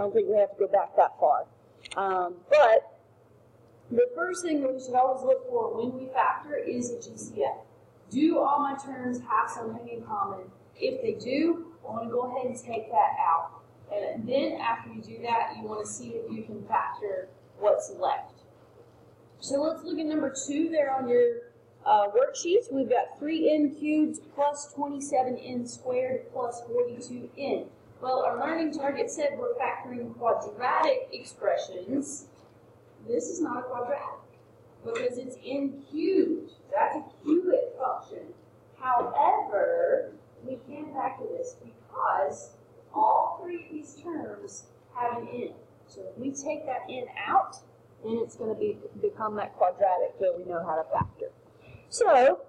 I don't think we have to go back that far. Um, but the first thing that we should always look for when we factor is a GCF. Do all my terms have something in common? If they do, I want to go ahead and take that out. And then after you do that, you want to see if you can factor what's left. So let's look at number two there on your uh, worksheets. We've got 3n cubed plus 27n squared plus 42n. Well, our learning target said we're factoring quadratic expressions. This is not a quadratic because it's in cubed. That's a cubic function. However, we can factor this because all three of these terms have an n. So if we take that n out, then it's going to be become that quadratic that we know how to factor. So,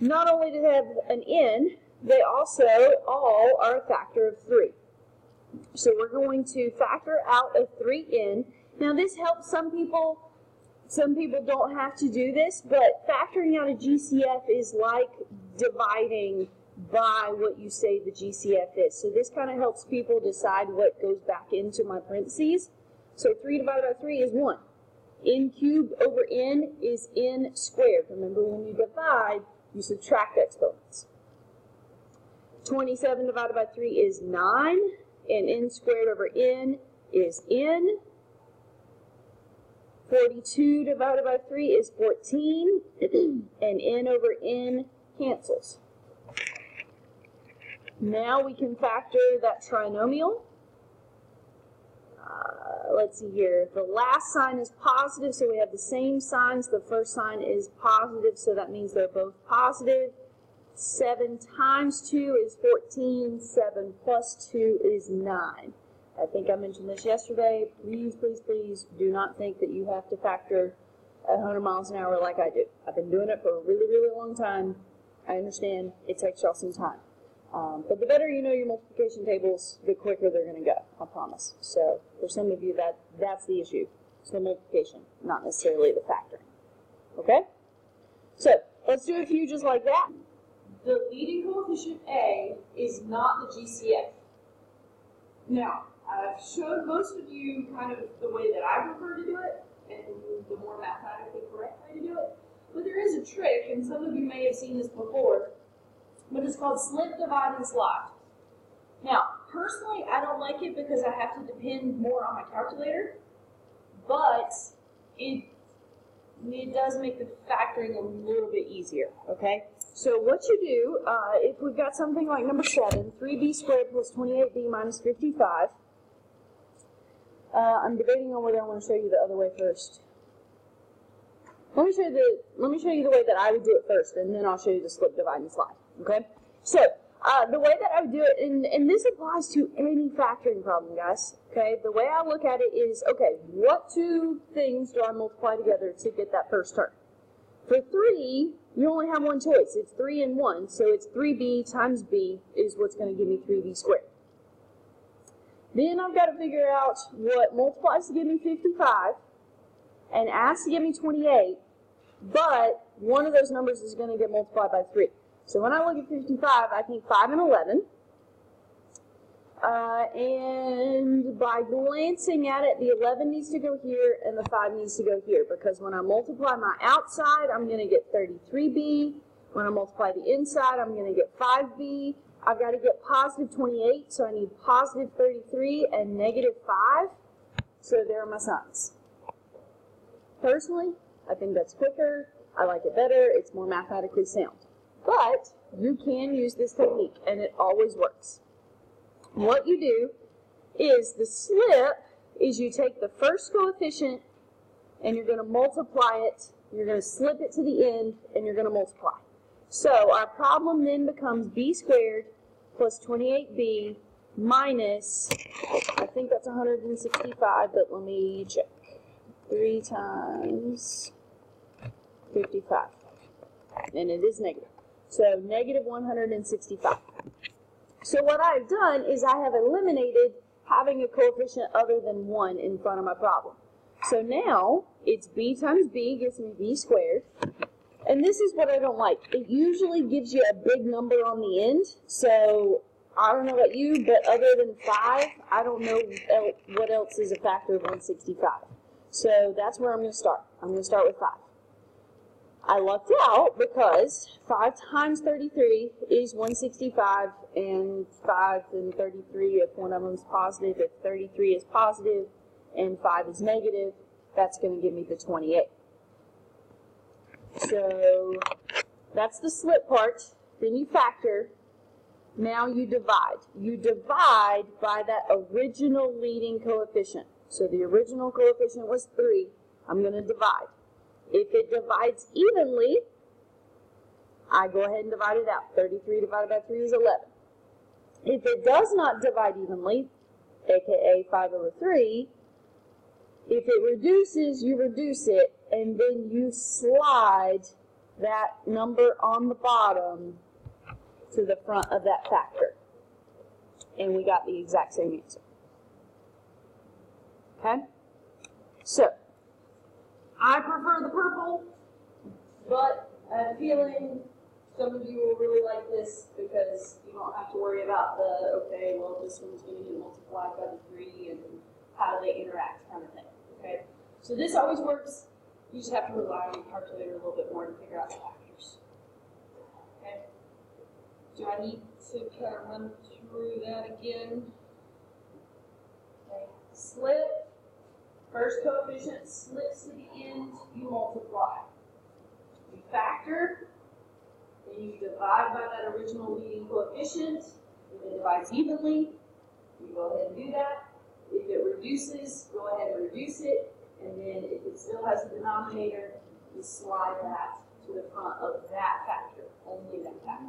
not only do they have an n, they also all are a factor of 3. So we're going to factor out a 3n. Now this helps some people some people don't have to do this, but factoring out a GCF is like dividing by what you say the GCF is. So this kind of helps people decide what goes back into my parentheses. So 3 divided by 3 is 1. n cubed over n is n squared. Remember, when you divide, you subtract exponents. 27 divided by 3 is 9, and n squared over n is n. 42 divided by 3 is 14, and n over n cancels. Now we can factor that trinomial. Uh, let's see here. The last sign is positive, so we have the same signs. The first sign is positive, so that means they're both positive. 7 times 2 is 14. 7 plus 2 is 9. I think I mentioned this yesterday. Please, please, please do not think that you have to factor at 100 miles an hour like I do. I've been doing it for a really, really long time. I understand it takes y'all some time. Um, but the better you know your multiplication tables, the quicker they're going to go, I promise. So for some of you, that that's the issue. It's the multiplication, not necessarily the factoring. Okay? So let's do a few just like that. The leading coefficient A is not the GCF. Now, I've showed most of you kind of the way that I prefer to do it, and the more mathematically correct way to do it. But there is a trick, and some of you may have seen this before, but it's called slip, divide, and slide. Now, personally, I don't like it because I have to depend more on my calculator, but it it does make the factoring a little bit easier, okay? So what you do, uh, if we've got something like number 7, 3b squared plus 28b minus 55, uh, I'm debating on whether I want to show you the other way first. Let me show you the let me show you the way that I would do it first, and then I'll show you the slip, divide, and slide. Okay? So uh, the way that I would do it, and, and this applies to any factoring problem, guys. Okay, the way I look at it is, okay, what two things do I multiply together to get that first term? For 3, you only have one choice. It's 3 and 1, so it's 3b times b is what's going to give me 3b squared. Then I've got to figure out what multiplies to give me 55 and adds to give me 28, but one of those numbers is going to get multiplied by 3. So when I look at 55, I think 5 and 11. Uh, and by glancing at it, the 11 needs to go here and the 5 needs to go here because when I multiply my outside, I'm going to get 33b. When I multiply the inside, I'm going to get 5b. I've got to get positive 28, so I need positive 33 and negative 5. So there are my signs. Personally, I think that's quicker. I like it better. It's more mathematically sound. But you can use this technique, and it always works. What you do is the slip is you take the first coefficient and you're going to multiply it. You're going to slip it to the end, and you're going to multiply. So our problem then becomes b squared plus 28b minus, I think that's 165, but let me check. 3 times 55. And it is negative. So negative 165. So what I've done is I have eliminated having a coefficient other than 1 in front of my problem. So now it's b times b gives me b squared. And this is what I don't like. It usually gives you a big number on the end. So I don't know about you, but other than five, I don't know what else is a factor of 165. So that's where I'm going to start. I'm going to start with five. I lucked out because 5 times 33 is 165, and 5 and 33, if one of them is positive, if 33 is positive and 5 is negative, that's going to give me the 28. So that's the slip part. Then you factor. Now you divide. You divide by that original leading coefficient. So the original coefficient was 3. I'm going to divide. If it divides evenly, I go ahead and divide it out. 33 divided by 3 is 11. If it does not divide evenly, aka 5 over 3, if it reduces, you reduce it, and then you slide that number on the bottom to the front of that factor. And we got the exact same answer. Okay? So, I prefer the purple, but I have a feeling some of you will really like this because you don't have to worry about the, okay, well, this one's going to get multiplied by the 3 and how they interact kind of thing. Okay? So this always works. You just have to rely on the calculator a little bit more to figure out the factors. Okay? Do I need to kind of run through that again? Okay. Slip. First coefficient slips to the end, you multiply. You factor, then you divide by that original leading coefficient. If it divides evenly, you go ahead and do that. If it reduces, go ahead and reduce it. And then if it still has a denominator, you slide that to the front of that factor, only that factor.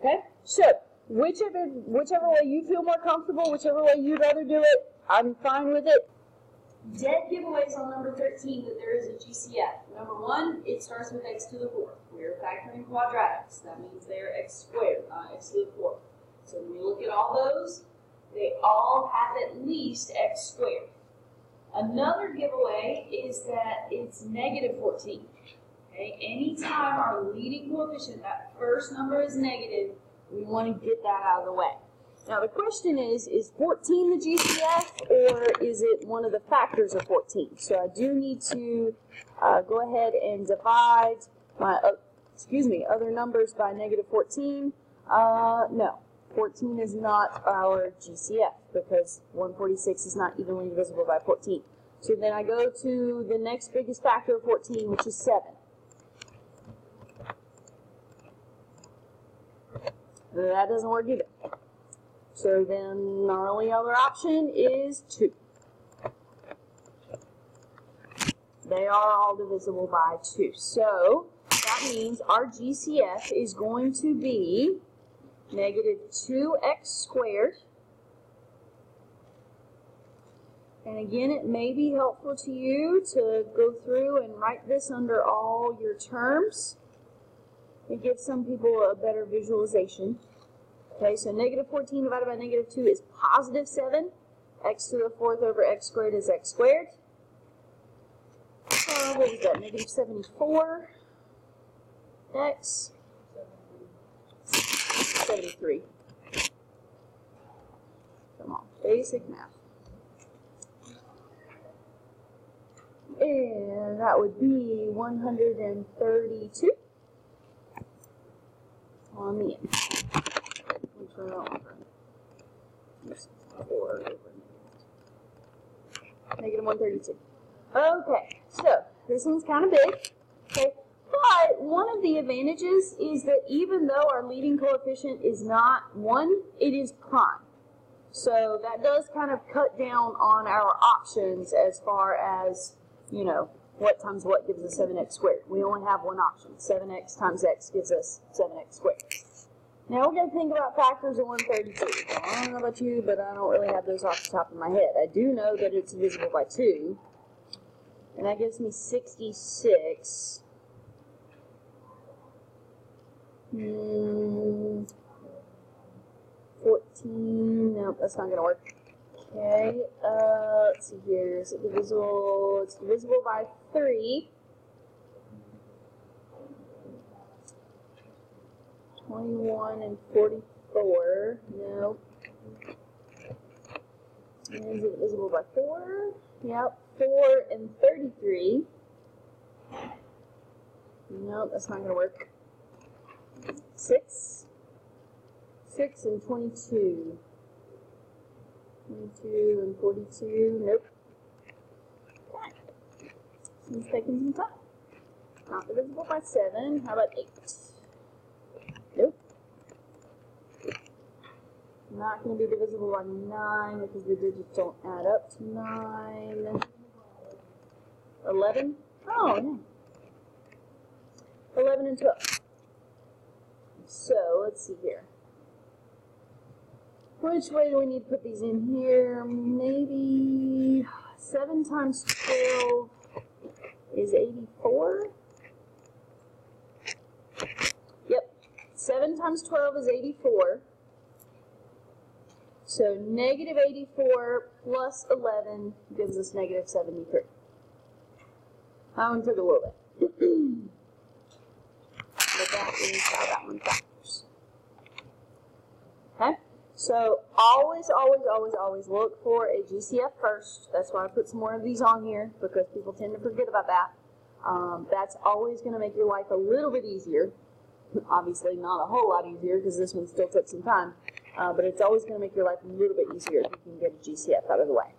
Okay? So, whichever, whichever way you feel more comfortable, whichever way you'd rather do it, I'm fine with it. Dead giveaways on number 13 that there is a GCF. Number one, it starts with x to the fourth. We're factoring quadratics. That means they are x squared, not x to the fourth. So when we look at all those, they all have at least x squared. Another giveaway is that it's negative 14. Okay, anytime our leading coefficient, that first number is negative, we want to get that out of the way. Now the question is, is 14 the GCF or is it one of the factors of 14? So I do need to uh, go ahead and divide my, uh, excuse me, other numbers by negative 14. Uh, no, 14 is not our GCF because 146 is not evenly divisible by 14. So then I go to the next biggest factor of 14, which is 7. That doesn't work either. So then our only other option is 2. They are all divisible by 2. So that means our GCF is going to be negative 2x squared. And again, it may be helpful to you to go through and write this under all your terms. It gives some people a better visualization. Okay, so negative 14 divided by negative 2 is positive 7. x to the fourth over x squared is x squared. Uh, what that? Negative 74. x. 73. Come on, basic math. And that would be 132 on the end. Negative 132. Okay, so this one's kind of big. Okay, but one of the advantages is that even though our leading coefficient is not 1, it is prime. So that does kind of cut down on our options as far as, you know, what times what gives us 7x squared. We only have one option. 7x times x gives us 7x squared. Now we're going to think about factors of 132. I don't know about you, but I don't really have those off the top of my head. I do know that it's divisible by 2. And that gives me 66. Hmm, 14. Nope, that's not going to work. Okay, uh, let's see here. Is it divisible? It's divisible by 3. 21 and 44. No. Is it divisible by 4? Yep. 4 and 33. No, that's not going to work. 6. 6 and 22. 22 and 42. Nope. It's taking some time. Not divisible by 7. How about 8? Not going to be divisible by nine because the digits don't add up to nine. Eleven? Oh, yeah. Eleven and twelve. So let's see here. Which way do we need to put these in here? Maybe seven times twelve is eighty-four. Yep. 7 times 12 is 84. So negative 84 plus 11 gives us negative 73. That one took a little bit. but that is how that one factors. Okay? So always, always, always, always look for a GCF first. That's why I put some more of these on here because people tend to forget about that. Um, that's always going to make your life a little bit easier. Obviously, not a whole lot easier because this one still took some time, uh, but it's always going to make your life a little bit easier if you can get a GCF out of the way.